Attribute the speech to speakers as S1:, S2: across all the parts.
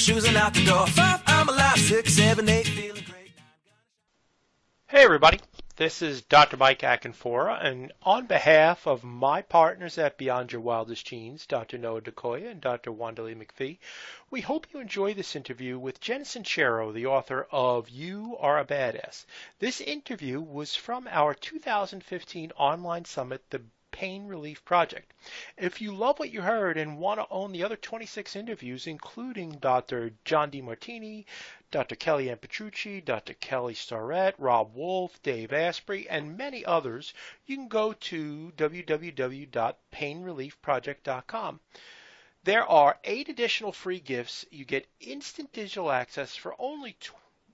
S1: shoes and out the door. Five, I'm alive. Six, seven, eight, feeling great.
S2: Hey, everybody. This is Dr. Mike Akinfora, and on behalf of my partners at Beyond Your Wildest Genes, Dr. Noah DeCoya and Dr. Wandalee McPhee, we hope you enjoy this interview with Jen Sincero, the author of You Are a Badass. This interview was from our 2015 online summit, the Pain Relief Project. If you love what you heard and want to own the other 26 interviews, including Dr. John Demartini, Dr. Kellyann Petrucci, Dr. Kelly Starrett, Robb Wolf, Dave Asprey, and many others, you can go to www.painreliefproject.com. There are eight additional free gifts. You get instant digital access for only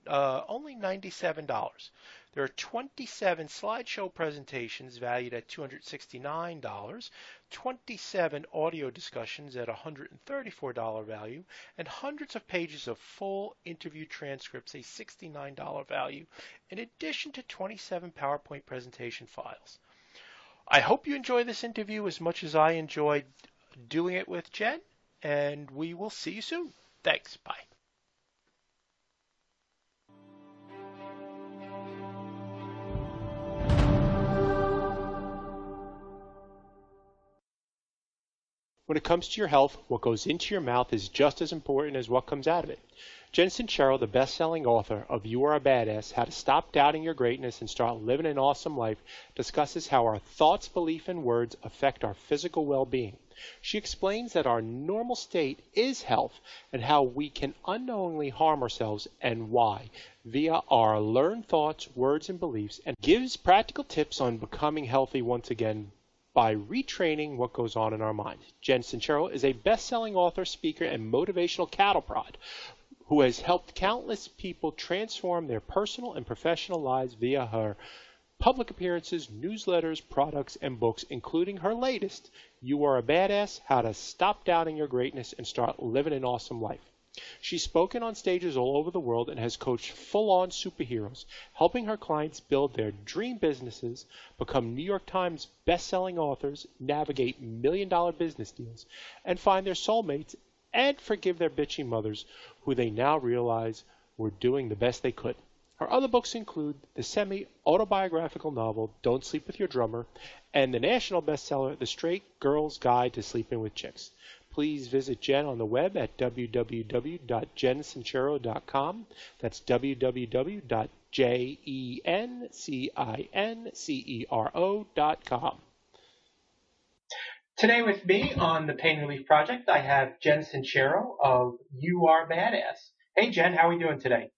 S2: uh, only $97. There are 27 slideshow presentations valued at $269, 27 audio discussions at $134 value, and hundreds of pages of full interview transcripts, a $69 value, in addition to 27 PowerPoint presentation files. I hope you enjoy this interview as much as I enjoyed doing it with Jen, and we will see you soon. Thanks. Bye. When it comes to your health, what goes into your mouth is just as important as what comes out of it. Jen Sincero, the best-selling author of You Are a Badass, How to Stop Doubting Your Greatness and Start Living an Awesome Life, discusses how our thoughts, beliefs, and words affect our physical well-being. She explains that our normal state is health and how we can unknowingly harm ourselves and why via our learned thoughts, words, and beliefs, and gives practical tips on becoming healthy once again by retraining what goes on in our mind. Jen Sincero is a best-selling author, speaker, and motivational cattle prod who has helped countless people transform their personal and professional lives via her public appearances, newsletters, products, and books, including her latest, You Are a Badass, How to Stop Doubting Your Greatness and Start Living an Awesome Life. She's spoken on stages all over the world and has coached full on superheroes, helping her clients build their dream businesses, become New York Times best-selling authors, navigate million dollar business deals, and find their soulmates and forgive their bitchy mothers who they now realize were doing the best they could. Her other books include the semi autobiographical novel Don't Sleep with Your Drummer and the national bestseller The Straight Girl's Guide to Sleeping with Chicks please visit Jen on the web at www.jensincero.com. That's www.jensincero.com. Today with me on the Pain Relief Project, I have Jen Sincero of You Are Badass. Hey Jen, how are you doing today?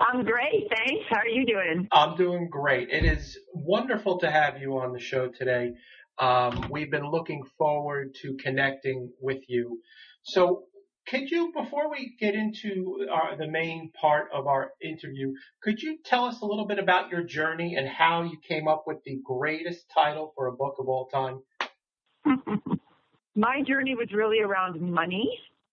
S3: I'm great, thanks. How are you doing?
S2: I'm doing great. It is wonderful to have you on the show today. Um, we've been looking forward to connecting with you. So could you, before we get into our, the main part of our interview, could you tell us a little bit about your journey and how you came up with the greatest title for a book of all time?
S3: My journey was really around money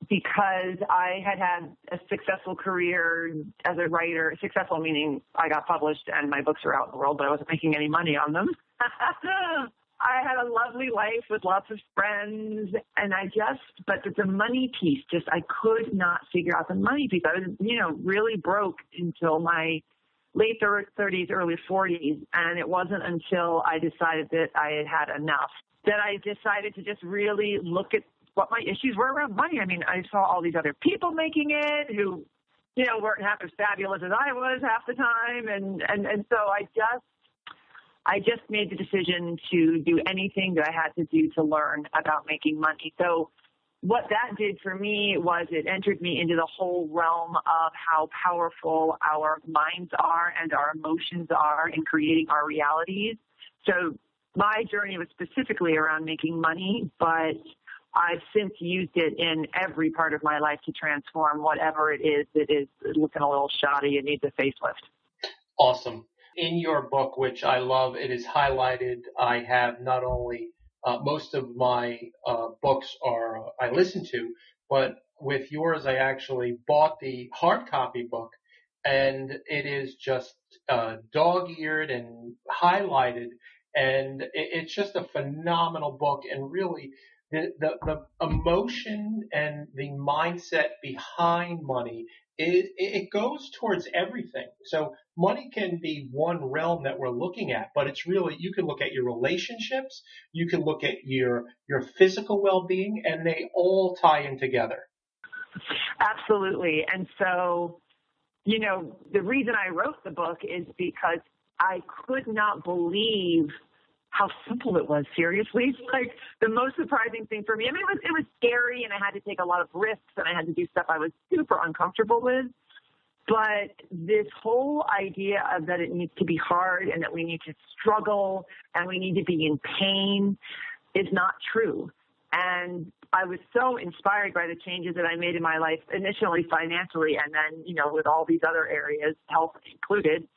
S3: because I had had a successful career as a writer, successful meaning I got published and my books are out in the world, but I wasn't making any money on them. I had a lovely life with lots of friends, and I just, but the money piece, just I could not figure out the money piece. I was, you know, really broke until my late 30s, early 40s, and it wasn't until I decided that I had had enough that I decided to just really look at what my issues were around money. I mean, I saw all these other people making it who, you know, weren't half as fabulous as I was half the time, and and and so I just I just made the decision to do anything that I had to do to learn about making money. So what that did for me was it entered me into the whole realm of how powerful our minds are and our emotions are in creating our realities. So my journey was specifically around making money, but I've since used it in every part of my life to transform whatever it is that is looking a little shoddy and needs a facelift.
S2: Awesome in your book, which I love, it is highlighted. I have not only uh, most of my uh, books are uh, I listen to, but with yours, I actually bought the hard copy book, and it is just uh, dog-eared and highlighted, and it, it's just a phenomenal book. And really, the, the, the emotion and the mindset behind money it, it goes towards everything. So money can be one realm that we're looking at, but it's really, you can look at your relationships, you can look at your, your physical well-being, and they all tie in together.
S3: Absolutely. And so, you know, the reason I wrote the book is because I could not believe how simple it was. Seriously, like the most surprising thing for me. I mean, it was it was scary, and I had to take a lot of risks, and I had to do stuff I was super uncomfortable with. But this whole idea of that it needs to be hard and that we need to struggle and we need to be in pain is not true. And I was so inspired by the changes that I made in my life, initially financially, and then, you know, with all these other areas, health included,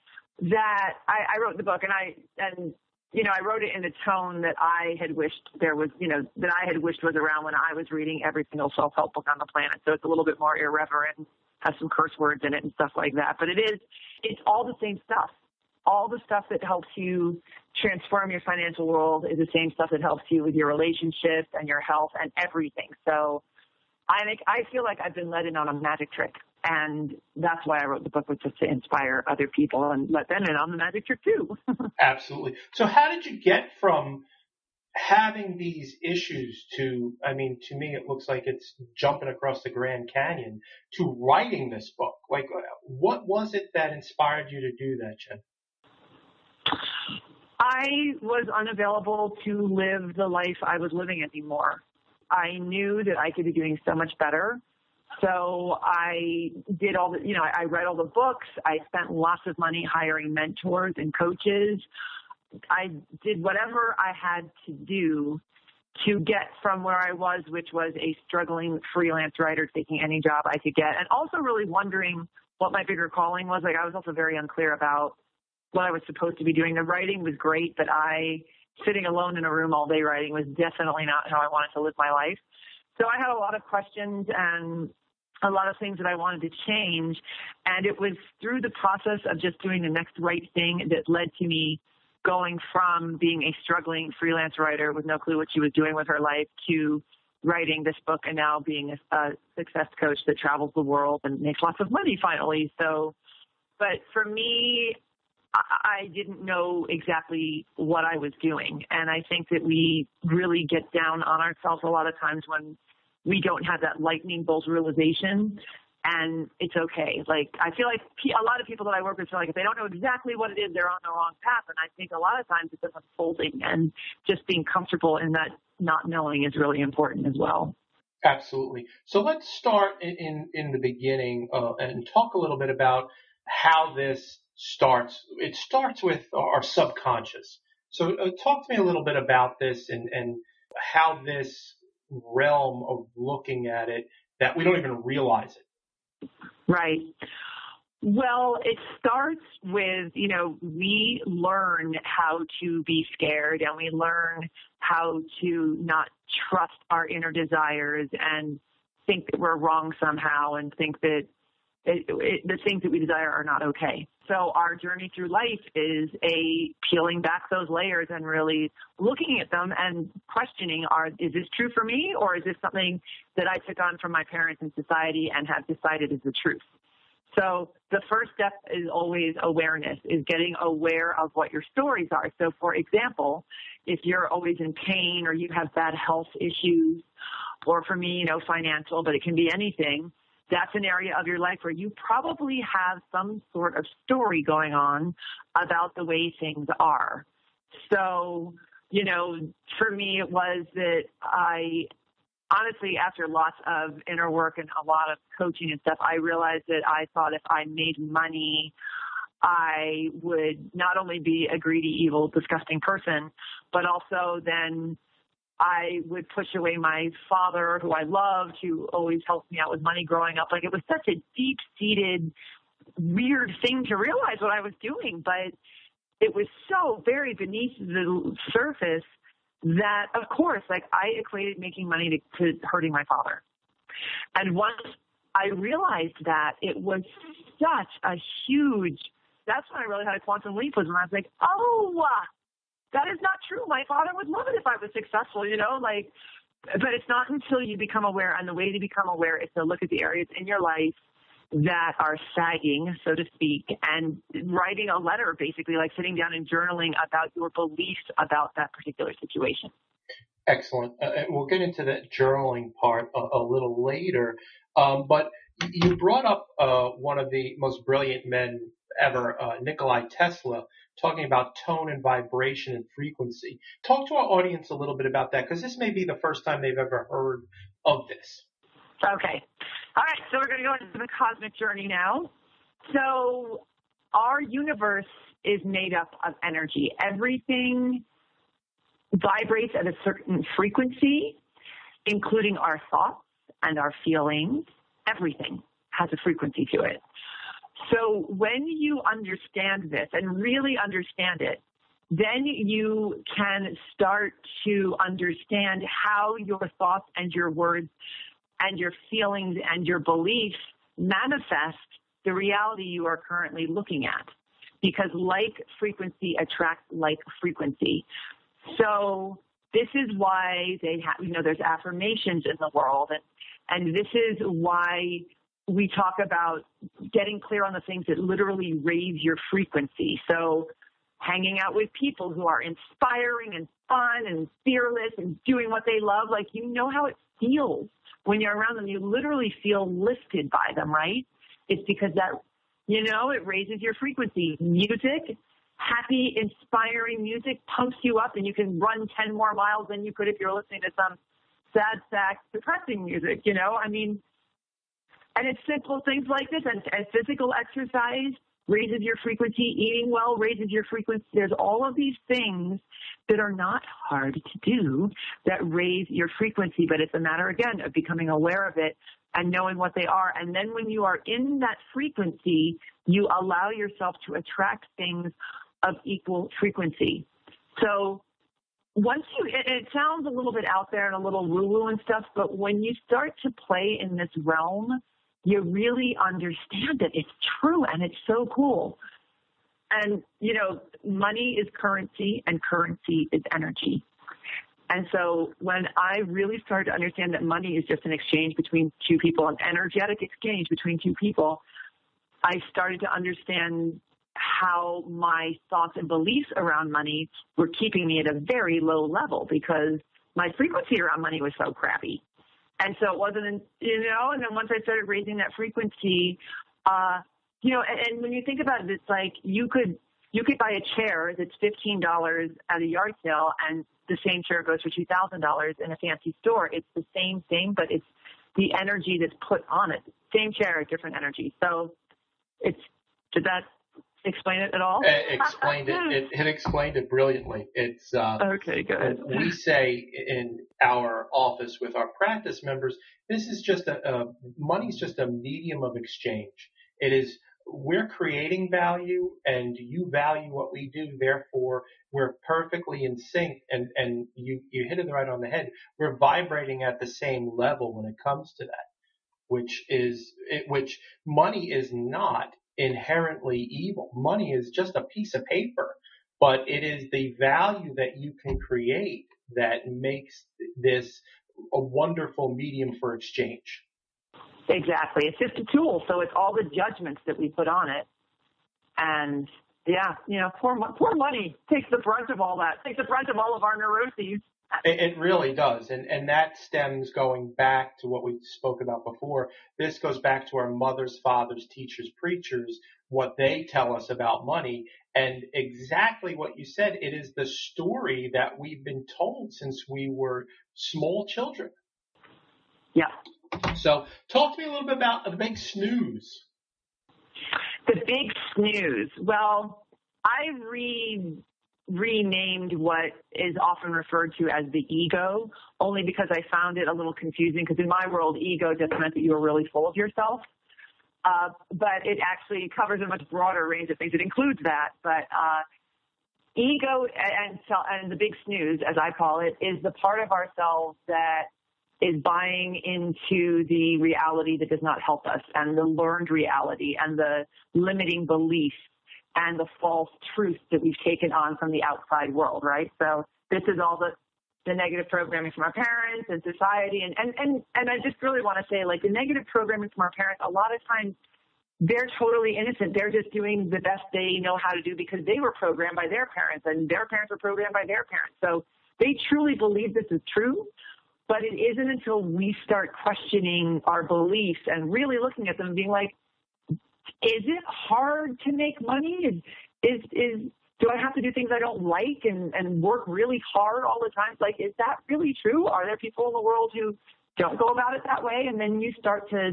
S3: that I, I wrote the book and I, and you know, I wrote it in a tone that I had wished there was, you know, that I had wished was around when I was reading every single self-help book on the planet. So it's a little bit more irreverent, has some curse words in it and stuff like that. But it is, it's all the same stuff. All the stuff that helps you transform your financial world is the same stuff that helps you with your relationships and your health and everything. So I make, I feel like I've been led in on a magic trick. And that's why I wrote the book was just to inspire other people and let them in on the magic trick too.
S2: Absolutely. So how did you get from having these issues to, I mean, to me, it looks like it's jumping across the Grand Canyon to writing this book. Like, what was it that inspired you to do that, Jen?
S3: I was unavailable to live the life I was living anymore. I knew that I could be doing so much better. So I did all the, you know, I read all the books. I spent lots of money hiring mentors and coaches. I did whatever I had to do to get from where I was, which was a struggling freelance writer taking any job I could get, and also really wondering what my bigger calling was. Like I was also very unclear about what I was supposed to be doing. The writing was great, but I sitting alone in a room all day writing was definitely not how I wanted to live my life. So I had a lot of questions and a lot of things that I wanted to change. And it was through the process of just doing the next right thing that led to me going from being a struggling freelance writer with no clue what she was doing with her life to writing this book and now being a, a success coach that travels the world and makes lots of money finally. So, but for me, I didn't know exactly what I was doing. And I think that we really get down on ourselves a lot of times when we don't have that lightning bolt realization. And it's okay. Like, I feel like a lot of people that I work with feel like if they don't know exactly what it is, they're on the wrong path. And I think a lot of times it's just unfolding and just being comfortable in that not knowing is really important as well.
S2: Absolutely. So let's start in, in, in the beginning uh, and talk a little bit about how this starts. It starts with our subconscious. So uh, talk to me a little bit about this and, and how this realm of looking at it that we don't even realize it.
S3: Right. Well, it starts with, you know, we learn how to be scared and we learn how to not trust our inner desires and think that we're wrong somehow and think that it, it, the things that we desire are not okay. So our journey through life is a peeling back those layers and really looking at them and questioning are is this true for me or is this something that I took on from my parents and society and have decided is the truth? So the first step is always awareness, is getting aware of what your stories are. So for example, if you're always in pain or you have bad health issues, or for me, you know, financial, but it can be anything, that's an area of your life where you probably have some sort of story going on about the way things are. So, you know, for me, it was that I honestly, after lots of inner work and a lot of coaching and stuff, I realized that I thought if I made money, I would not only be a greedy, evil, disgusting person, but also then I would push away my father, who I loved, who always helped me out with money growing up. Like it was such a deep seated, weird thing to realize what I was doing, but it was so very beneath the surface that, of course, like I equated making money to, to hurting my father. And once I realized that, it was such a huge. That's when I really had a quantum leap. Was when I was like, oh that is not true. My father would love it if I was successful, you know, like but it's not until you become aware, and the way to become aware is to look at the areas in your life that are sagging, so to speak, and writing a letter, basically, like sitting down and journaling about your beliefs about that particular situation.
S2: Excellent. Uh, we'll get into that journaling part a, a little later. Um, but you brought up uh, one of the most brilliant men ever, uh, Nikolai Tesla, talking about tone and vibration and frequency. Talk to our audience a little bit about that because this may be the first time they've ever heard of this.
S3: Okay. All right. So we're going to go into the cosmic journey now. So our universe is made up of energy. Everything vibrates at a certain frequency, including our thoughts and our feelings. Everything has a frequency to it. So when you understand this and really understand it, then you can start to understand how your thoughts and your words and your feelings and your beliefs manifest the reality you are currently looking at. Because like frequency attracts like frequency. So this is why they have, you know, there's affirmations in the world and, and this is why we talk about getting clear on the things that literally raise your frequency. So hanging out with people who are inspiring and fun and fearless and doing what they love, like you know how it feels when you're around them. You literally feel lifted by them, right? It's because that, you know, it raises your frequency. Music, happy, inspiring music pumps you up and you can run 10 more miles than you could if you're listening to some sad sack depressing music, you know? I mean, and it's simple things like this. And, and physical exercise raises your frequency. Eating well raises your frequency. There's all of these things that are not hard to do that raise your frequency, but it's a matter, again, of becoming aware of it and knowing what they are. And then when you are in that frequency, you allow yourself to attract things of equal frequency. So once you, it, it sounds a little bit out there and a little woo woo and stuff, but when you start to play in this realm, you really understand it. It's true and it's so cool. And, you know, money is currency and currency is energy. And so when I really started to understand that money is just an exchange between two people, an energetic exchange between two people, I started to understand how my thoughts and beliefs around money were keeping me at a very low level because my frequency around money was so crappy. And so it wasn't, you know, and then once I started raising that frequency, uh, you know, and, and when you think about it, it's like you could, you could buy a chair that's $15 at a yard sale and the same chair goes for $2,000 in a fancy store. It's the same thing, but it's the energy that's put on it. Same chair, different energy. So it's, did that explain it at all?
S2: It explained it, it. It explained it brilliantly. It's uh,
S3: okay. Good.
S2: We say in our office with our practice members, this is just a, a money's just a medium of exchange. It is we're creating value and you value what we do. Therefore, we're perfectly in sync and, and you, you hit it right on the head. We're vibrating at the same level when it comes to that, which is, which money is not inherently evil. Money is just a piece of paper, but it is the value that you can create that makes this a wonderful medium for exchange.
S3: Exactly. It's just a tool. So it's all the judgments that we put on it. And yeah, you know, poor, poor money takes the brunt of all that, takes the brunt of all of our neuroses.
S2: It, it really does. And, and that stems going back to what we spoke about before. This goes back to our mothers, fathers, teachers, preachers, what they tell us about money. And exactly what you said, it is the story that we've been told since we were small children.
S3: Yeah.
S2: So talk to me a little bit about the big snooze.
S3: The big snooze. Well, I read renamed what is often referred to as the ego, only because I found it a little confusing. Because in my world, ego just meant that you were really full of yourself. Uh, but it actually covers a much broader range of things. It includes that, but uh, ego and, and the big snooze, as I call it, is the part of ourselves that is buying into the reality that does not help us and the learned reality and the limiting beliefs and the false truths that we've taken on from the outside world, right? So this is all the the negative programming from our parents and society. And, and, and, and I just really want to say, like, the negative programming from our parents, a lot of times they're totally innocent. They're just doing the best they know how to do because they were programmed by their parents and their parents were programmed by their parents. So they truly believe this is true. But it isn't until we start questioning our beliefs and really looking at them and being like, is it hard to make money? Is, is, is, do I have to do things I don't like and, and work really hard all the time? Like, is that really true? Are there people in the world who don't go about it that way? And then you start to,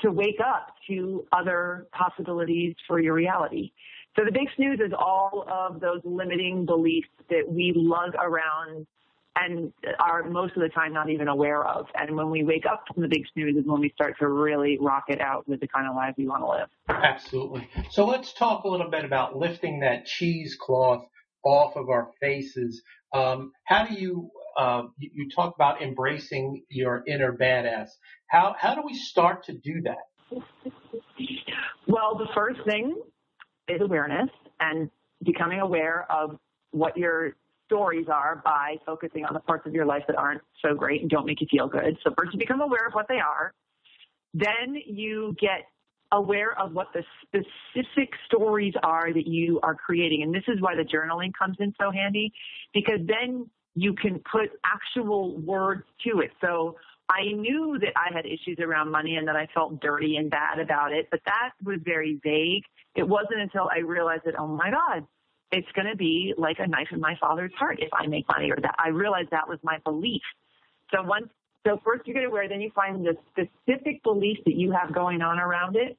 S3: to wake up to other possibilities for your reality. So the big snooze is all of those limiting beliefs that we lug around and are most of the time not even aware of. And when we wake up from the big snooze is when we start to really rock it out with the kind of life we want to live.
S2: Absolutely. So let's talk a little bit about lifting that cheesecloth off of our faces. Um, how do you, uh, you, you talk about embracing your inner badass. How, how do we start to do that?
S3: Well, the first thing is awareness and becoming aware of what your stories are by focusing on the parts of your life that aren't so great and don't make you feel good. So first you become aware of what they are. Then you get aware of what the specific stories are that you are creating. And this is why the journaling comes in so handy because then you can put actual words to it. So I knew that I had issues around money and that I felt dirty and bad about it, but that was very vague. It wasn't until I realized that, oh my God, it's going to be like a knife in my father's heart if I make money or that I realized that was my belief. So once, so first you get aware, then you find the specific beliefs that you have going on around it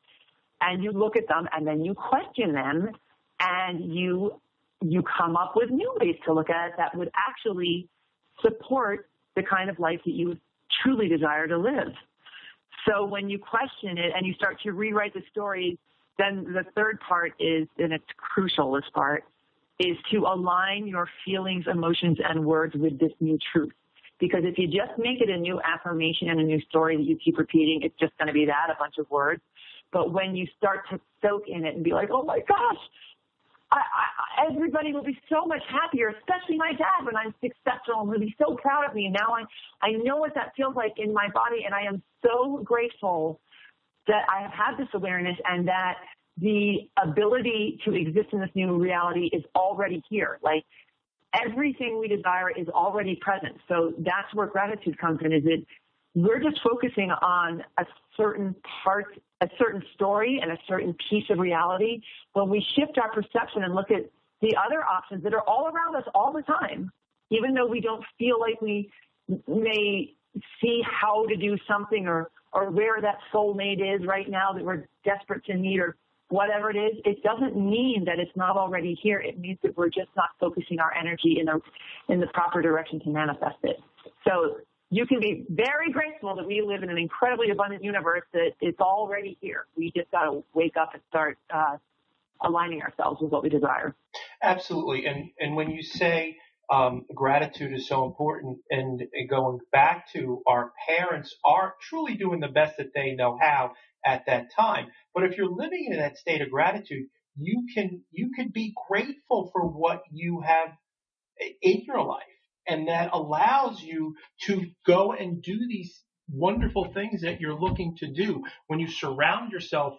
S3: and you look at them and then you question them and you, you come up with new ways to look at it that would actually support the kind of life that you truly desire to live. So when you question it and you start to rewrite the stories, then the third part is, and it's crucial, this part, is to align your feelings, emotions, and words with this new truth. Because if you just make it a new affirmation and a new story that you keep repeating, it's just going to be that, a bunch of words. But when you start to soak in it and be like, oh my gosh, I, I, everybody will be so much happier, especially my dad when I'm successful and will be so proud of me. Now I, I know what that feels like in my body and I am so grateful that I have had this awareness and that the ability to exist in this new reality is already here. Like everything we desire is already present. So that's where gratitude comes in is it we're just focusing on a certain part, a certain story and a certain piece of reality. When we shift our perception and look at the other options that are all around us all the time, even though we don't feel like we may see how to do something or, or where that soulmate is right now that we're desperate to meet or whatever it is, it doesn't mean that it's not already here. It means that we're just not focusing our energy in the in the proper direction to manifest it. So you can be very grateful that we live in an incredibly abundant universe that it's already here. We just got to wake up and start uh, aligning ourselves with what we desire.
S2: Absolutely, and and when you say um, gratitude is so important, and, and going back to our parents are truly doing the best that they know how at that time. But if you're living in that state of gratitude, you can you can be grateful for what you have in your life, and that allows you to go and do these wonderful things that you're looking to do. When you surround yourself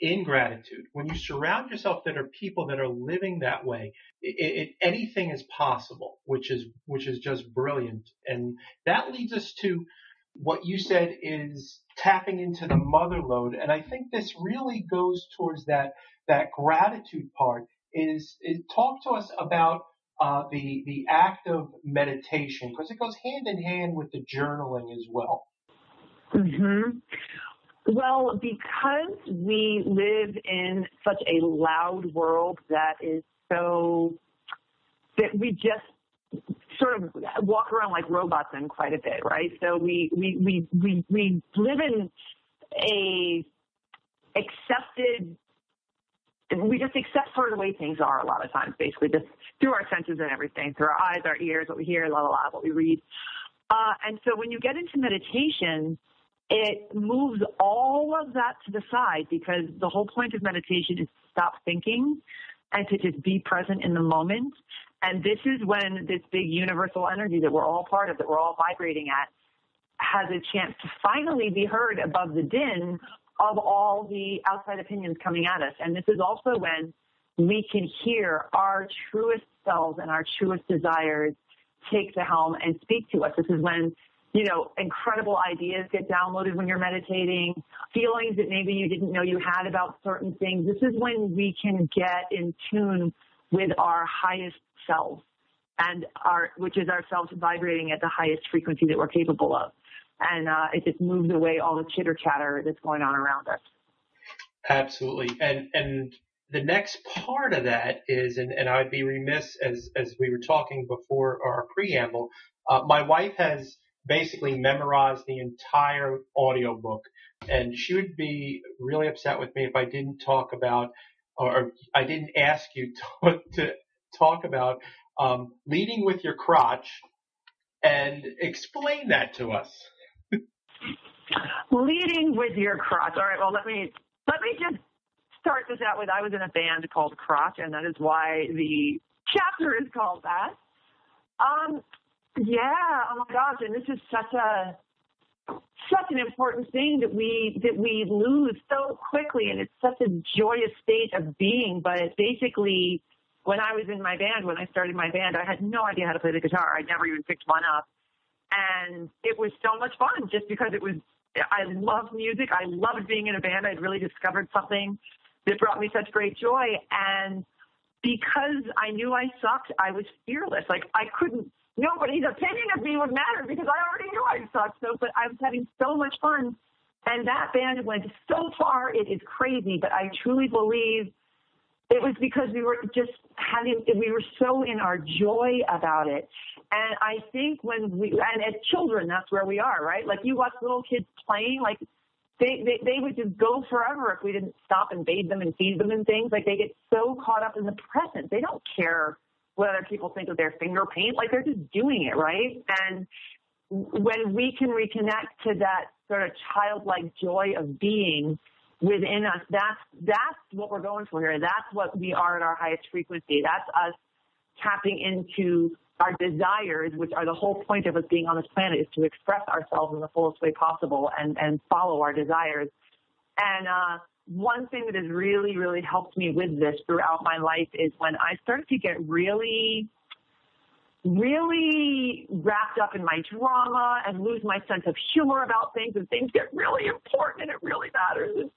S2: in gratitude, when you surround yourself that are people that are living that way, it, it, anything is possible, which is which is just brilliant. And that leads us to what you said is tapping into the mother lode. And I think this really goes towards that, that gratitude part is, talk to us about uh, the, the act of meditation because it goes hand in hand with the journaling as well.
S3: Mm-hmm. Well, because we live in such a loud world that is so that we just sort of walk around like robots in quite a bit, right? So we we we we, we live in a accepted we just accept sort of the way things are a lot of times, basically, just through our senses and everything, through our eyes, our ears, what we hear, la la la, what we read. Uh, and so when you get into meditation, it moves all of that to the side because the whole point of meditation is to stop thinking and to just be present in the moment And this is when this big universal energy that we're all part of, that we're all vibrating at, has a chance to finally be heard above the din of all the outside opinions coming at us. And this is also when we can hear our truest selves and our truest desires take the helm and speak to us. This is when, you know, incredible ideas get downloaded when you're meditating, feelings that maybe you didn't know you had about certain things. This is when we can get in tune with our highest selves and our, which is ourselves vibrating at the highest frequency that we're capable of. And uh, it just moves away all the chitter chatter that's going on around us.
S2: Absolutely. And, and the next part of that is, and, and I'd be remiss as, as we were talking before our preamble, uh, my wife has basically memorized the entire audiobook and she would be really upset with me if I didn't talk about or I didn't ask you to, to talk about um, leading with your crotch and explain that to us.
S3: leading with your crotch. All right. Well, let me let me just start this out with I was in a band called Crotch, and that is why the chapter is called that. Um, yeah. Oh my gosh, and this is such a such an important thing that we that we lose so quickly, and it's such a joyous state of being. But basically, when I was in my band, when I started my band, I had no idea how to play the guitar. I never even picked one up, and it was so much fun just because it was. I loved music. I loved being in a band. I'd really discovered something that brought me such great joy. And because I knew I sucked, I was fearless. Like I couldn't, nobody's opinion of me would matter because I already knew I sucked. So, but I was having so much fun. And that band went so far, it is crazy, but I truly believe it was because we were just having, we were so in our joy about it. And I think when we, and as children, that's where we are, right? Like you watch little kids playing, like they, they they would just go forever if we didn't stop and bathe them and feed them and things. Like they get so caught up in the present, they don't care whether people think of their finger paint. Like they're just doing it, right? And when we can reconnect to that sort of childlike joy of being within us, that's that's what we're going for here. That's what we are at our highest frequency. That's us tapping into our desires, which are the whole point of us being on this planet, is to express ourselves in the fullest way possible and, and follow our desires. And uh, one thing that has really, really helped me with this throughout my life is when I started to get really, really wrapped up in my drama and lose my sense of humor about things and things get really important and it really matters.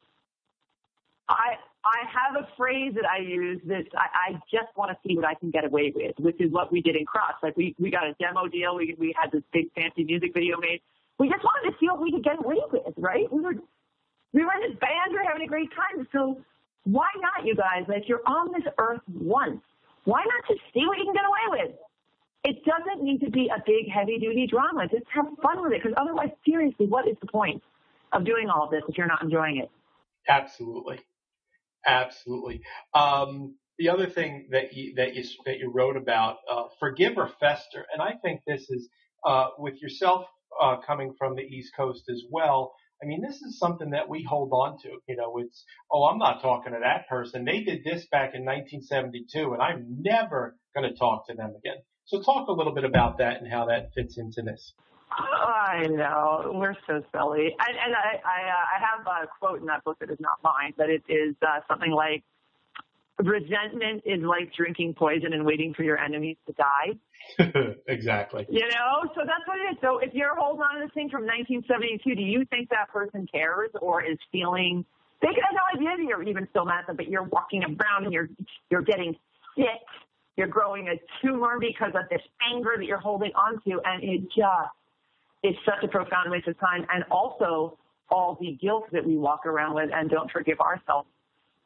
S3: I I have a phrase that I use that I, I just want to see what I can get away with, which is what we did in Crotch. Like we, we got a demo deal. We, we had this big fancy music video made. We just wanted to see what we could get away with, right? We were, we were in this band. We were having a great time. So why not, you guys? Like you're on this earth once. Why not just see what you can get away with? It doesn't need to be a big, heavy duty drama. Just have fun with it. Because otherwise, seriously, what is the point of doing all of this if you're not enjoying it?
S2: Absolutely. Absolutely. Um, the other thing that you that you that you wrote about, uh, forgive or fester, and I think this is uh, with yourself uh, coming from the East Coast as well. I mean, this is something that we hold on to. You know, it's oh, I'm not talking to that person. They did this back in 1972, and I'm never going to talk to them again. So, talk a little bit about that and how that fits into this.
S3: I know we're so silly, and, and I I, uh, I have a quote in that book that is not mine, but it is uh, something like, "Resentment is like drinking poison and waiting for your enemies to
S2: die." exactly.
S3: You know, so that's what it is. So if you're holding on to this thing from 1972, do you think that person cares or is feeling? They could have no idea that you're even still mad at them, but you're walking around and you're you're getting sick. You're growing a tumor because of this anger that you're holding onto, and it just is such a profound waste of time. And also all the guilt that we walk around with and don't forgive ourselves,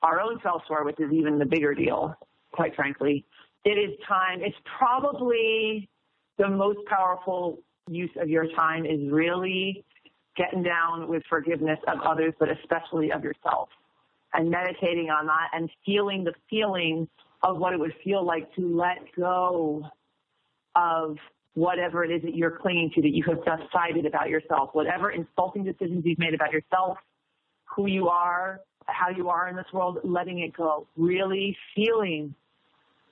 S3: our own self for, which is even the bigger deal, quite frankly. It is time. It's probably the most powerful use of your time is really getting down with forgiveness of others, but especially of yourself and meditating on that and feeling the feeling of what it would feel like to let go of whatever it is that you're clinging to that you have decided about yourself, whatever insulting decisions you've made about yourself, who you are, how you are in this world, letting it go, really feeling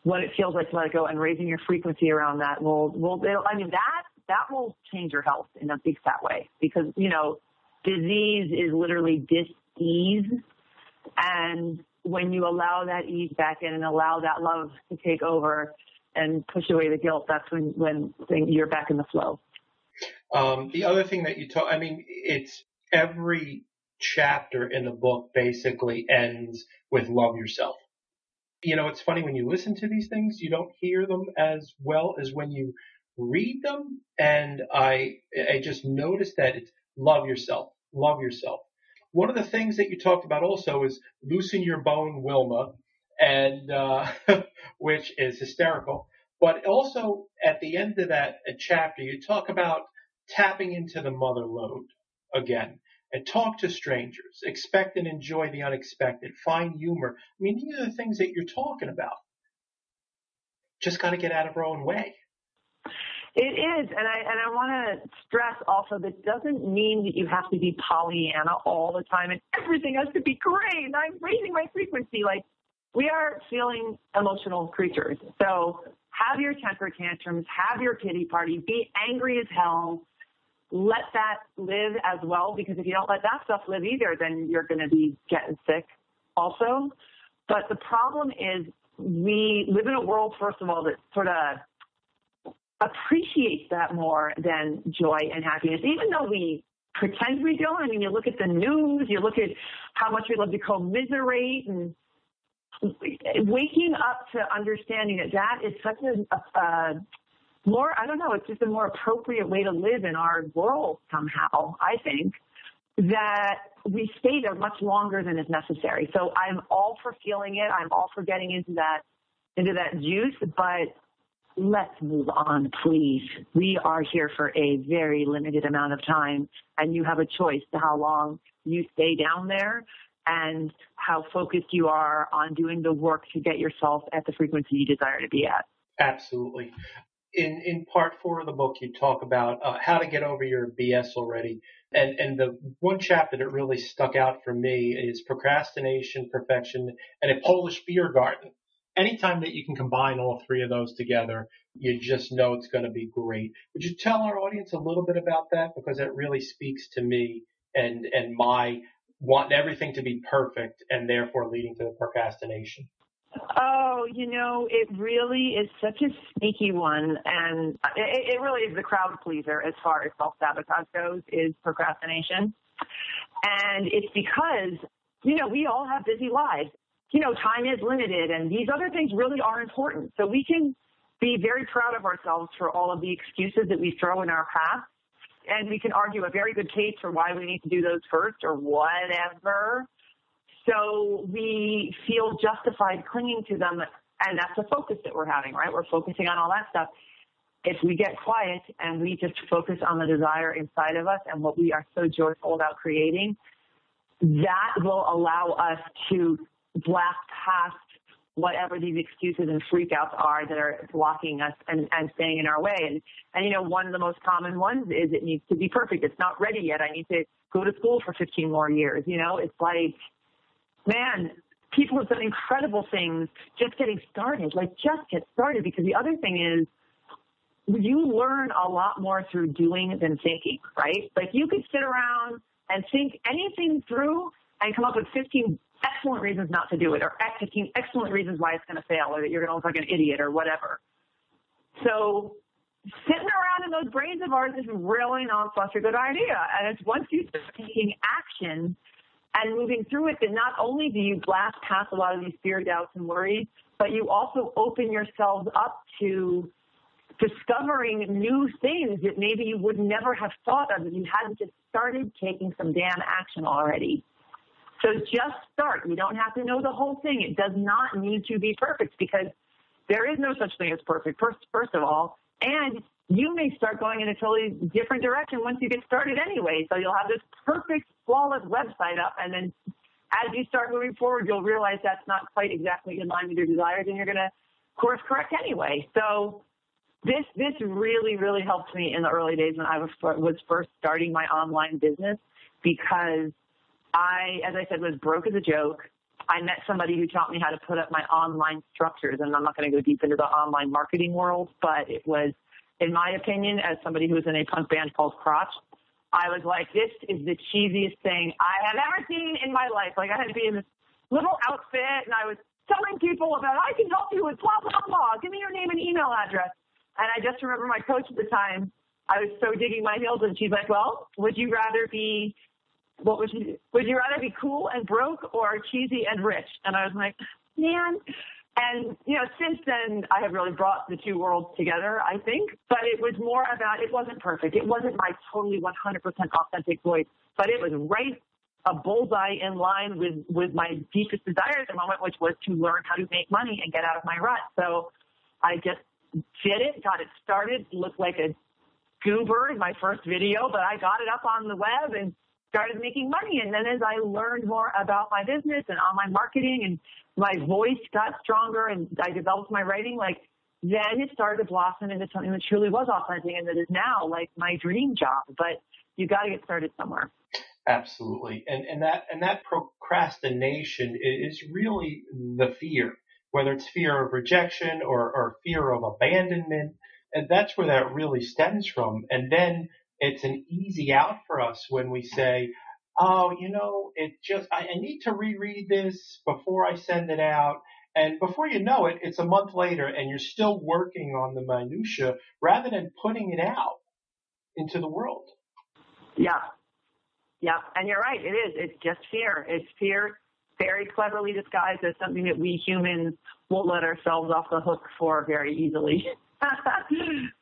S3: what it feels like to let it go and raising your frequency around that will will I mean that that will change your health in a big fat way because you know disease is literally dis-ease and when you allow that ease back in and allow that love to take over and push away the guilt, that's when when you're back in the flow.
S2: Um, the other thing that you talk, I mean, it's every chapter in the book basically ends with love yourself. You know, it's funny when you listen to these things, you don't hear them as well as when you read them. And I, I just noticed that it's love yourself, love yourself. One of the things that you talked about also is loosen your bone, Wilma, and uh, which is hysterical. But also at the end of that chapter, you talk about tapping into the mother lode again and talk to strangers, expect and enjoy the unexpected, find humor. I mean, these are the things that you're talking about. Just got to get out of our own way.
S3: It is, and I and I want to stress also that doesn't mean that you have to be Pollyanna all the time and everything has to be great. And I'm raising my frequency. Like we are feeling emotional creatures, so have your temper tantrums, have your pity party, be angry as hell. Let that live as well, because if you don't let that stuff live either, then you're going to be getting sick also. But the problem is we live in a world, first of all, that sort of appreciates that more than joy and happiness, even though we pretend we don't. I mean, you look at the news, you look at how much we love to commiserate and waking up to understanding that that is such a, a more, I don't know, it's just a more appropriate way to live in our world somehow, I think, that we stay there much longer than is necessary. So I'm all for feeling it. I'm all for getting into that, into that juice, but let's move on, please. We are here for a very limited amount of time, and you have a choice to how long you stay down there and how focused you are on doing the work to get yourself at the frequency you desire to be at.
S2: Absolutely. In in part four of the book, you talk about uh, how to get over your BS already, and and the one chapter that really stuck out for me is procrastination, perfection, and a Polish beer garden anytime that you can combine all three of those together, you just know it's going to be great. Would you tell our audience a little bit about that? Because that really speaks to me and, and my wanting everything to be perfect and therefore leading to the procrastination.
S3: Oh, you know, it really is such a sneaky one, and it, it really is the crowd pleaser as far as self sabotage goes. Is procrastination, and it's because you know we all have busy lives, you know, time is limited and these other things really are important. So we can be very proud of ourselves for all of the excuses that we throw in our path. And we can argue a very good case for why we need to do those first or whatever. So we feel justified clinging to them. And that's the focus that we're having, right? We're focusing on all that stuff. If we get quiet and we just focus on the desire inside of us and what we are so joyful about creating, that will allow us to blast past whatever these excuses and freakouts are that are blocking us and, and staying in our way. And, and, you know, one of the most common ones is it needs to be perfect. It's not ready yet. I need to go to school for 15 more years. You know, it's like, man, people have done incredible things just getting started. Like, just get started because the other thing is, you learn a lot more through doing than thinking, right? Like you could sit around and think anything through and come up with 15 excellent reasons not to do it or 15 excellent reasons why it's going to fail or that you're going to look like an idiot or whatever. So sitting around in those brains of ours is really not such a good idea. And it's once you start taking action and moving through it that not only do you blast past a lot of these fear, doubts, and worries, but you also open yourselves up to discovering new things that maybe you would never have thought of if you hadn't just started taking some damn action already. So just start. You don't have to know the whole thing. It does not need to be perfect because there is no such thing as perfect, first, first of all. And you may start going in a totally different direction once you get started anyway. So you'll have this perfect, flawless website up. And then as you start moving forward, you'll realize that's not quite exactly in line with your desires and you're going to course correct anyway. So this, this really, really helped me in the early days when I was, was first starting my online business because I, as I said, was broke as a joke. I met somebody who taught me how to put up my online structures, and I'm not going to go deep into the online marketing world, but it was, in my opinion, as somebody who was in a punk band called Crotch, I was like, this is the cheesiest thing I have ever seen in my life. Like I had to be in this little outfit, and I was telling people about I can help you with blah blah blah. Give me your name and email address. And I just remember my coach at the time. I was so digging my heels, and she's like, "Well, would you rather be what would you would you rather be cool and broke or cheesy and rich?" And I was like, "Man." And you know, since then, I have really brought the two worlds together. I think, but it was more about it wasn't perfect. It wasn't my totally 100% authentic voice, but it was right a bullseye in line with with my deepest desire at the moment, which was to learn how to make money and get out of my rut. So I just did it, got it started, looked like a goober in my first video, but I got it up on the web and started making money. And then as I learned more about my business and online marketing and my voice got stronger and I developed my writing, like then it started to blossom into something that truly was authentic and that is now like my dream job. But you got to get started somewhere.
S2: Absolutely. And, and that, and that procrastination is really the fear, whether it's fear of rejection or, or fear of abandonment. And that's where that really stems from. And then it's an easy out for us when we say, Oh, you know, it just, I, I need to reread this before I send it out. And before you know it, it's a month later and you're still working on the minutia rather than putting it out into the world.
S3: Yeah, yeah, and you're right. It is. It's just fear. It's fear very cleverly disguised as something that we humans won't let ourselves off the hook for very easily.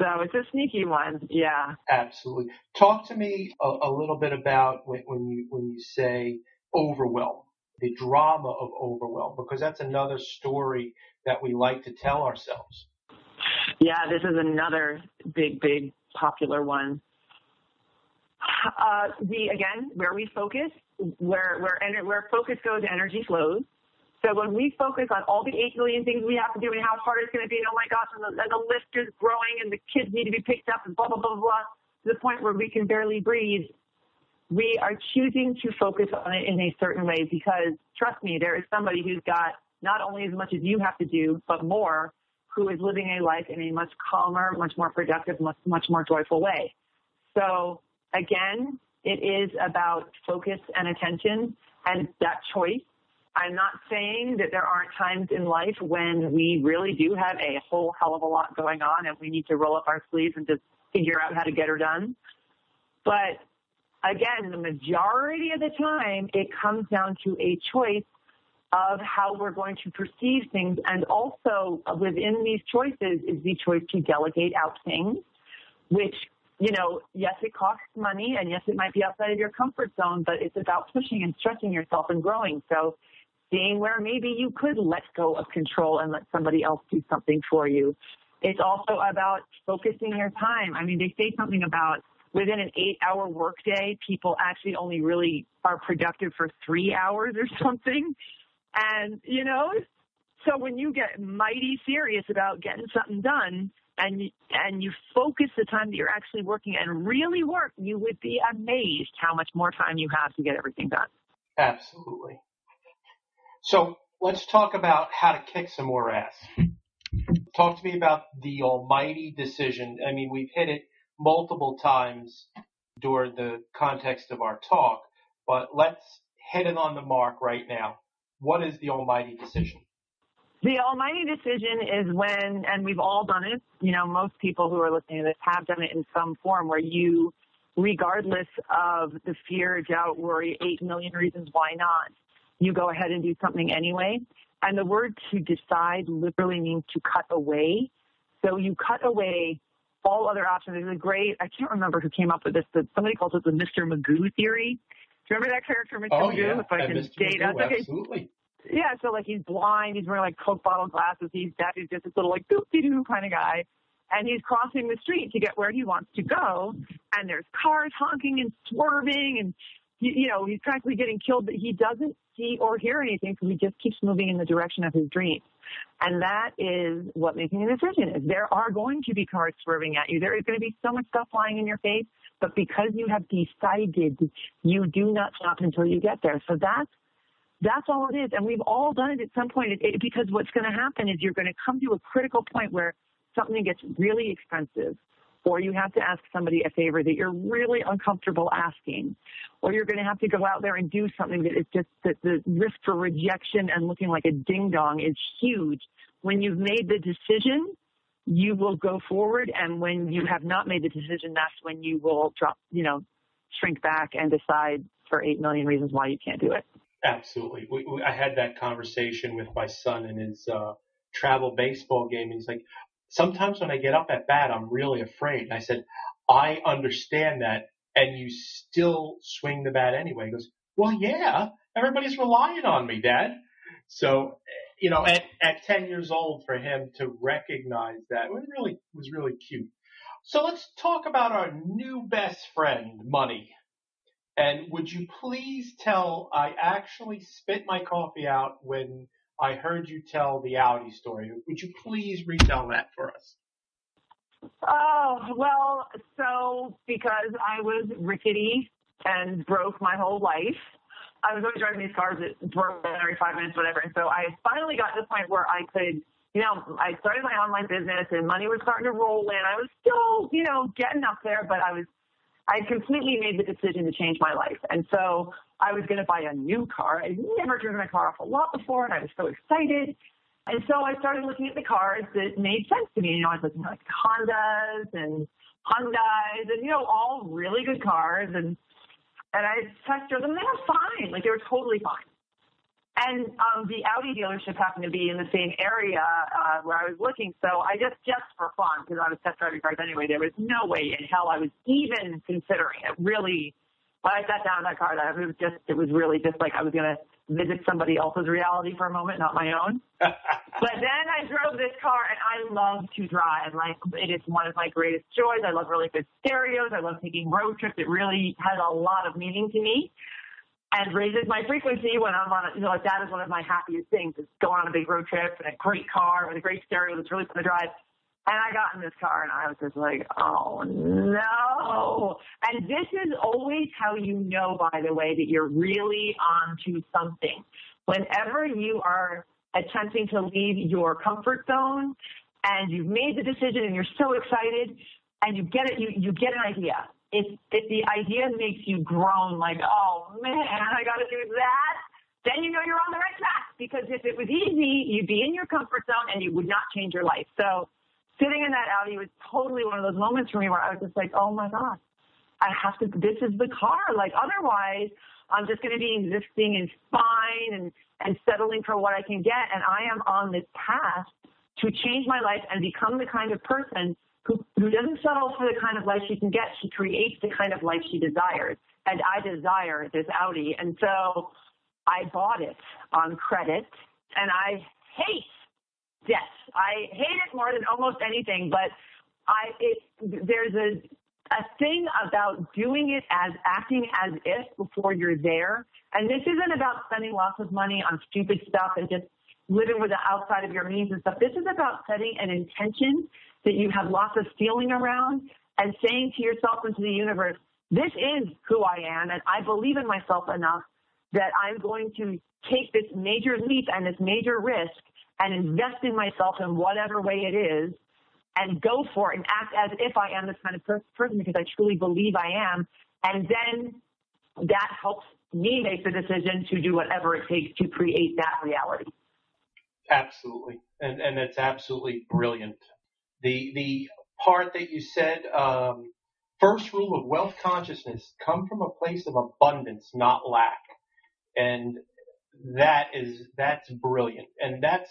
S3: so it's a sneaky one. Yeah.
S2: Absolutely. Talk to me a, a little bit about when, when you when you say overwhelm, the drama of overwhelm, because that's another story that we like to tell ourselves.
S3: Yeah, this is another big, big popular one uh, we again where we focus, where where where focus goes, energy flows. So when we focus on all the eight million things we have to do and how hard it's going to be, and oh my gosh, and the, and the list is growing, and the kids need to be picked up, and blah blah blah blah, to the point where we can barely breathe. We are choosing to focus on it in a certain way because trust me, there is somebody who's got not only as much as you have to do, but more, who is living a life in a much calmer, much more productive, much much more joyful way. So Again, it is about focus and attention and that choice. I'm not saying that there aren't times in life when we really do have a whole hell of a lot going on and we need to roll up our sleeves and just figure out how to get her done. But again, the majority of the time, it comes down to a choice of how we're going to perceive things. And also within these choices is the choice to delegate out things, which you know, yes, it costs money and yes, it might be outside of your comfort zone, but it's about pushing and stretching yourself and growing. So seeing where maybe you could let go of control and let somebody else do something for you. It's also about focusing your time. I mean, they say something about within an eight hour workday, people actually only really are productive for three hours or something. And, you know, so when you get mighty serious about getting something done, and and you focus the time that you're actually working and really work, you would be amazed how much more time you have to get everything done.
S2: Absolutely. So let's talk about how to kick some more ass. Talk to me about the almighty decision. I mean, we've hit it multiple times during the context of our talk, but let's hit it on the mark right now. What is the almighty decision?
S3: The almighty decision is when, and we've all done it, you know, most people who are listening to this have done it in some form where you, regardless of the fear, doubt, worry, eight million reasons why not, you go ahead and do something anyway. And the word to decide literally means to cut away. So you cut away all other options. There's a great, I can't remember who came up with this, but somebody calls it the Mr. Magoo theory. Do you remember that character, Mr.
S2: Oh,
S3: Magoo?
S2: Yeah.
S3: If I can
S2: Mr.
S3: date
S2: Magoo,
S3: us. Okay.
S2: Absolutely.
S3: Yeah, so like he's blind, he's wearing like Coke bottle glasses, he's deaf, he's just this little like doop doo kind of guy. And he's crossing the street to get where he wants to go. And there's cars honking and swerving and, you know, he's practically getting killed, but he doesn't see or hear anything, so he just keeps moving in the direction of his dreams. And that is what making a decision is. There are going to be cars swerving at you. There is going to be so much stuff flying in your face, but because you have decided, you do not stop until you get there. So that's That's all it is. And we've all done it at some point it, it, because what's going to happen is you're going to come to a critical point where something gets really expensive or you have to ask somebody a favor that you're really uncomfortable asking, or you're going to have to go out there and do something that is just that the risk for rejection and looking like a ding dong is huge. When you've made the decision, you will go forward, and when you have not made the decision, that's when you will drop, you know, shrink back and decide for eight million reasons why you can't do it.
S2: Absolutely. We, we, I had that conversation with my son in his uh, travel baseball game, and he's like, sometimes when I get up at bat, I'm really afraid. And I said, I understand that. And you still swing the bat anyway. He goes, well, yeah, everybody's relying on me, dad. So, you know, at, at 10 years old for him to recognize that was really, was really cute. So let's talk about our new best friend, money. And would you please tell, I actually spit my coffee out when I heard you tell the Audi story. Would you please retell that for us?
S3: Oh, well, so because I was rickety and broke my whole life, I was always driving these cars that broke every five minutes, whatever. And so I finally got to the point where I could, you know, I started my online business and money was starting to roll in. I was still, you know, getting up there, but I was I completely made the decision to change my life. And so I was going to buy a new car. I'd never driven a car off a lot before, and I was so excited. And so I started looking at the cars that made sense to me. You know, I was looking at like Hondas and Hyundais and, you know, all really good cars. And, and I test drove them. They were fine. Like, they were totally fine. And um, the Audi dealership happened to be in the same area uh, where I was looking, so I just just for fun because I was test driving cars anyway. There was no way in hell I was even considering it. Really, when I sat down in that car, that it was just it was really just like I was gonna visit somebody else's reality for a moment, not my own. but then I drove this car, and I love to drive. Like it is one of my greatest joys. I love really good stereos. I love taking road trips. It really has a lot of meaning to me and raises my frequency when I'm on, a, you know, like that is one of my happiest things is going on a big road trip and a great car with a great stereo that's really fun to drive. And I got in this car and I was just like, oh no. And this is always how you know, by the way, that you're really onto something. Whenever you are attempting to leave your comfort zone and you've made the decision and you're so excited and you get it, you, you get an idea if if the idea makes you groan like, oh man, I got to do that, then you know you're on the right track. Because if it was easy, you'd be in your comfort zone and you would not change your life. So sitting in that Audi was totally one of those moments for me where I was just like, oh my god, I have to. This is the car. Like otherwise, I'm just going to be existing and fine and and settling for what I can get. And I am on this path to change my life and become the kind of person who, who doesn't settle for the kind of life she can get. She creates the kind of life she desires. And I desire this Audi. And so I bought it on credit and I hate debt. I hate it more than almost anything, but I, it, there's a, a thing about doing it as acting as if before you're there. And this isn't about spending lots of money on stupid stuff and just living with the outside of your means and stuff. This is about setting an intention that you have lots of feeling around and saying to yourself and to the universe, this is who I am, and I believe in myself enough that I'm going to take this major leap and this major risk and invest in myself in whatever way it is and go for it and act as if I am this kind of person because I truly believe I am. And then that helps me make the decision to do whatever it takes to create that reality.
S2: Absolutely. And, and it's absolutely brilliant. The the part that you said, um, first rule of wealth consciousness: come from a place of abundance, not lack, and that is that's brilliant, and that's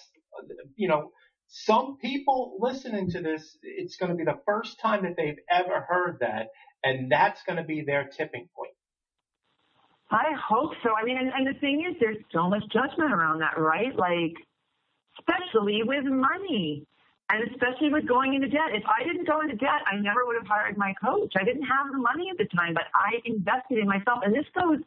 S2: you know some people listening to this, it's going to be the first time that they've ever heard that, and that's going to be their tipping point.
S3: I hope so. I mean, and, and the thing is, there's so much judgment around that, right? Like, especially with money. And especially with going into debt. If I didn't go into debt, I never would have hired my coach. I didn't have the money at the time, but I invested in myself. And this goes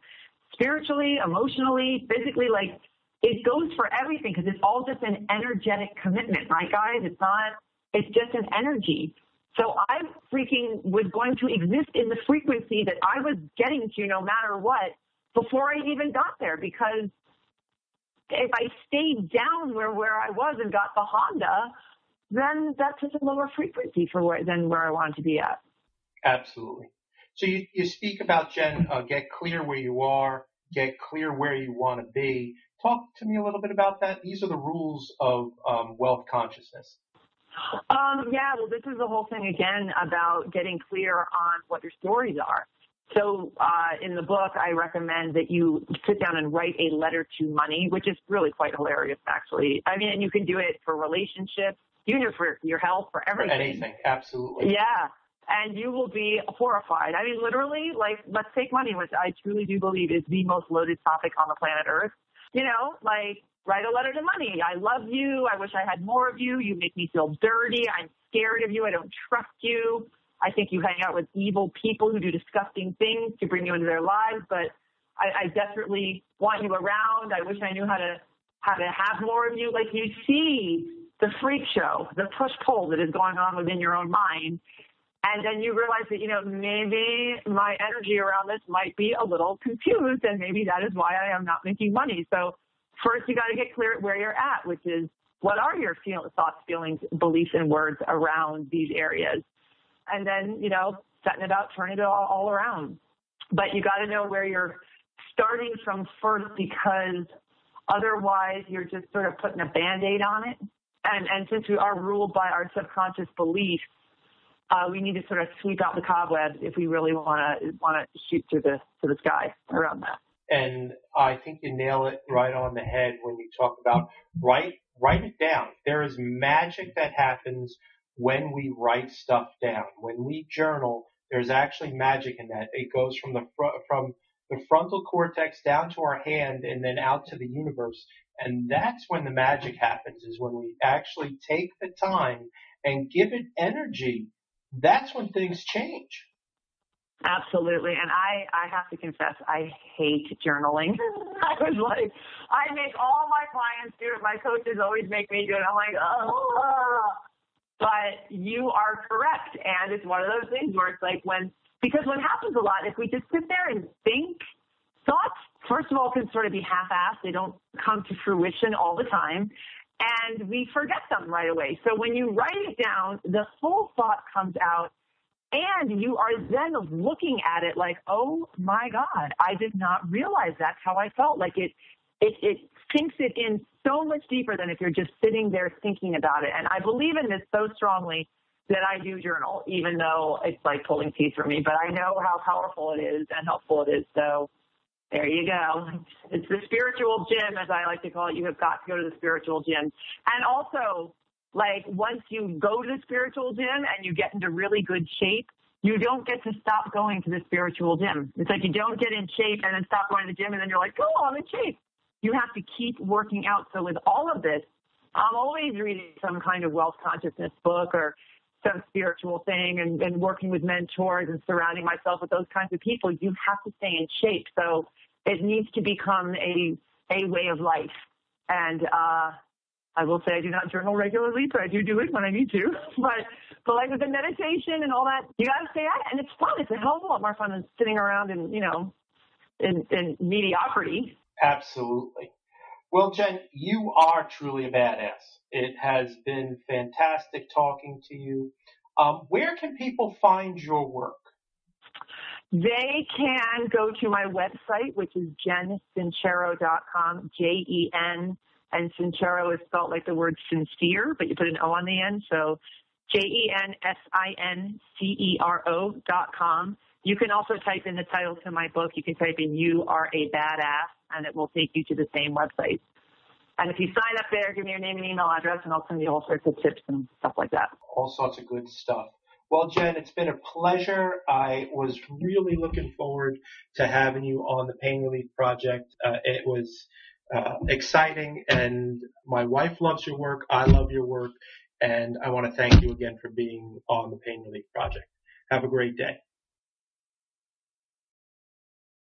S3: spiritually, emotionally, physically, like it goes for everything because it's all just an energetic commitment, right, guys? It's not, it's just an energy. So I freaking was going to exist in the frequency that I was getting to no matter what before I even got there because if I stayed down where where I was and got the Honda, then that's just a lower frequency for where than where I want to be at.
S2: Absolutely. So you, you speak about Jen, uh, get clear where you are, get clear where you want to be. Talk to me a little bit about that. These are the rules of um, wealth consciousness.
S3: Um, yeah, well, this is the whole thing again about getting clear on what your stories are. So uh, in the book, I recommend that you sit down and write a letter to money, which is really quite hilarious, actually. I mean, you can do it for relationships, you do for your health, for everything.
S2: For anything, absolutely.
S3: Yeah. And you will be horrified. I mean, literally, like, let's take money, which I truly do believe is the most loaded topic on the planet Earth. You know, like, write a letter to money. I love you. I wish I had more of you. You make me feel dirty. I'm scared of you. I don't trust you. I think you hang out with evil people who do disgusting things to bring you into their lives, but I, I desperately want you around. I wish I knew how to how to have more of you. Like you see the freak show, the push pull that is going on within your own mind. And then you realize that, you know, maybe my energy around this might be a little confused and maybe that is why I am not making money. So first you got to get clear at where you're at, which is what are your feel, thoughts, feelings, beliefs, and words around these areas? And then, you know, setting it up, turning it all, all around. But you got to know where you're starting from first because otherwise you're just sort of putting a band-aid on it and, and since we are ruled by our subconscious beliefs, uh, we need to sort of sweep out the cobwebs if we really want to want to shoot through the to the sky around that.
S2: And I think you nail it right on the head when you talk about write write it down. There is magic that happens when we write stuff down. When we journal, there's actually magic in that. It goes from the fr- from the frontal cortex down to our hand and then out to the universe. And that's when the magic happens is when we actually take the time and give it energy. That's when things change.
S3: Absolutely. And I, I have to confess, I hate journaling. I was like, I make all my clients do it. My coaches always make me do it. I'm like, oh. But you are correct. And it's one of those things where it's like when, because what happens a lot, if we just sit there and think, thoughts first of all, can sort of be half-assed. They don't come to fruition all the time. And we forget them right away. So when you write it down, the full thought comes out and you are then looking at it like, oh my God, I did not realize that's how I felt. Like it, it, it sinks it in so much deeper than if you're just sitting there thinking about it. And I believe in this so strongly that I do journal, even though it's like pulling teeth for me, but I know how powerful it is and helpful it is. So there you go. It's the spiritual gym, as I like to call it. You have got to go to the spiritual gym. And also, like, once you go to the spiritual gym and you get into really good shape, you don't get to stop going to the spiritual gym. It's like you don't get in shape and then stop going to the gym and then you're like, oh, I'm in shape. You have to keep working out. So with all of this, I'm always reading some kind of wealth consciousness book or some spiritual thing and, and working with mentors and surrounding myself with those kinds of people, you have to stay in shape. So it needs to become a a way of life. And uh, I will say I do not journal regularly, but I do do it when I need to. but but like with the meditation and all that, you got to stay at it, and it's fun. It's a hell of a lot more fun than sitting around and you know in, in mediocrity.
S2: Absolutely. Well, Jen, you are truly a badass. It has been fantastic talking to you. Um, where can people find your work?
S3: They can go to my website, which is jensincero.com, J-E-N, and Sincero is spelled like the word sincere, but you put an O on the end, so J-E-N-S-I-N-C-E-R-O dot com. You can also type in the title to my book. You can type in You Are a Badass, and it will take you to the same website. And if you sign up there, give me your name and email address, and I'll send you all sorts of tips and stuff like that.
S2: All sorts of good stuff. Well, Jen, it's been a pleasure. I was really looking forward to having you on the Pain Relief Project. Uh, it was uh, exciting, and my wife loves your work. I love your work, and I want to thank you again for being on the Pain Relief Project. Have a great day.